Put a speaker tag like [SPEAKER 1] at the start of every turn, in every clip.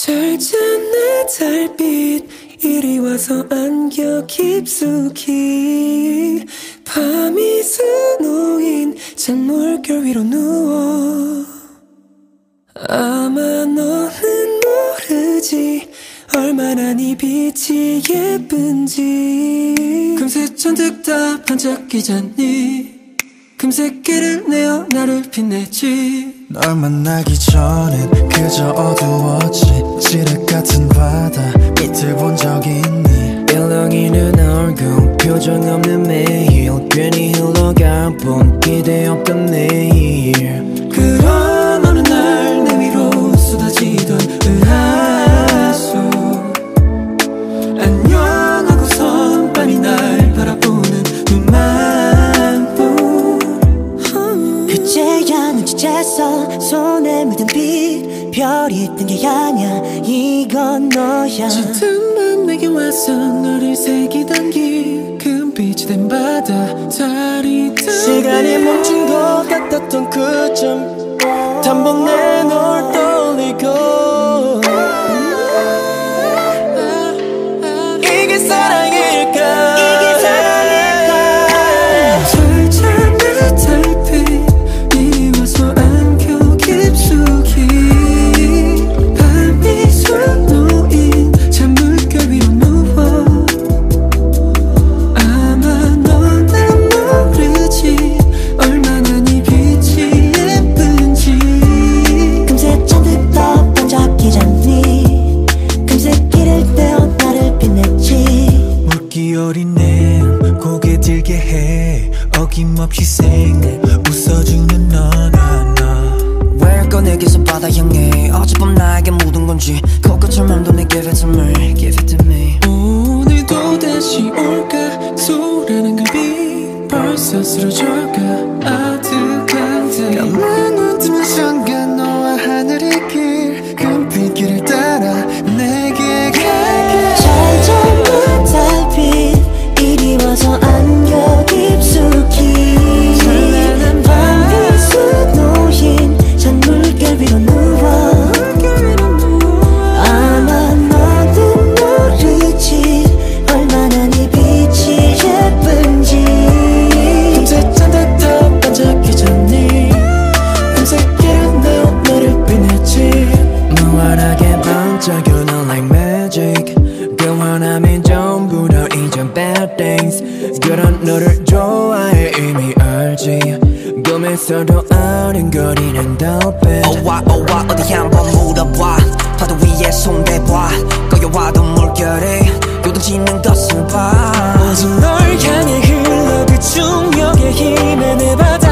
[SPEAKER 1] 철저내 달빛. 이리 와서 안겨 깊숙이. 밤이 수놓인 찬물결 위로 누워. 아마 너는 모르지. 얼마나 네 빛이 예쁜지. 금세 잔뜩 다 반짝이잖니? 금세 길을 내어 나를 빛내지.
[SPEAKER 2] 널 만나기 전엔
[SPEAKER 1] 매일 괜히 흘러갈 뿐 기대 없던 내일 그런 어느 날 내 위로 쏟아지던 은하수 안녕하고선 밤이 날 바라보는 눈만뿐
[SPEAKER 3] 그제야 눈치챘어. 손에 묻은 빛. 별이 뜬게 아냐 이건 너야.
[SPEAKER 1] 짙은 내게 와서 너를 새기던 길 금빛이 된 바다 든
[SPEAKER 3] 시간이 멈춘 것 같았던 그쯤 단번 내널 떠
[SPEAKER 2] 해 어김없이 생각 웃어주는 너나
[SPEAKER 4] 너왜 꺼내기서 바다 향해? 어젯밤 나에게 묻은 건지 코끝을 맘도 내 give it to me give it to me.
[SPEAKER 1] 오늘도 다시 올까? 소라는 급이 벌써 쓰러져가. 아득한데
[SPEAKER 2] 가만 눈 뜨면 순간 너와 하늘의 길. 금빛길을 따라 내게 갈게
[SPEAKER 3] 잘 잡는 달빛 이리 와서 안겨
[SPEAKER 4] 무한하게 반짝여 넌 like magic. 교환하면 전부 다 이제 bad things 그런 너를 좋아해 이미 알지. 꿈에서도 아른거리는 달빛 오와 오와 어디 한번 물어봐. 파도 위에 손대봐. 꺼여와도 물결에 요동치는 것을 봐.
[SPEAKER 1] 오직 널 향해 흘러 그 중력의 힘에 내 바다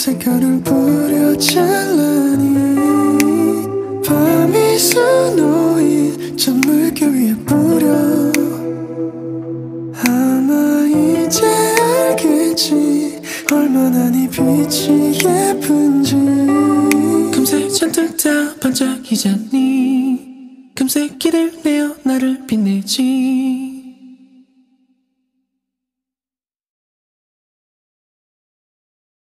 [SPEAKER 1] 맛이 금세 가를 뿌려 찬란히 밤이 수놓인 찬물결 위에 뿌려. 아마 이제 알겠지 얼마나 네 빛이 예쁜지. 금세 잔뜩 다 반짝이잖니. 금세 길을 내어 나를 빛내지